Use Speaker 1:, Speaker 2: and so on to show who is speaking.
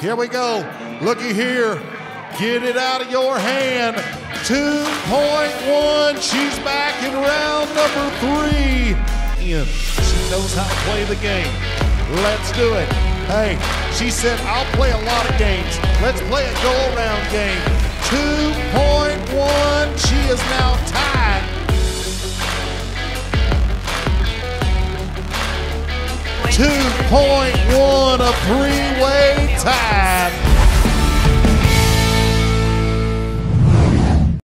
Speaker 1: Here we go. Looky here. Get it out of your hand. 2.1. She's back in round number three. In. She knows how to play the game. Let's do it. Hey, she said, I'll play a lot of games. Let's play a go around game. 2.1. She is now tied. Two point one, a three-way tie.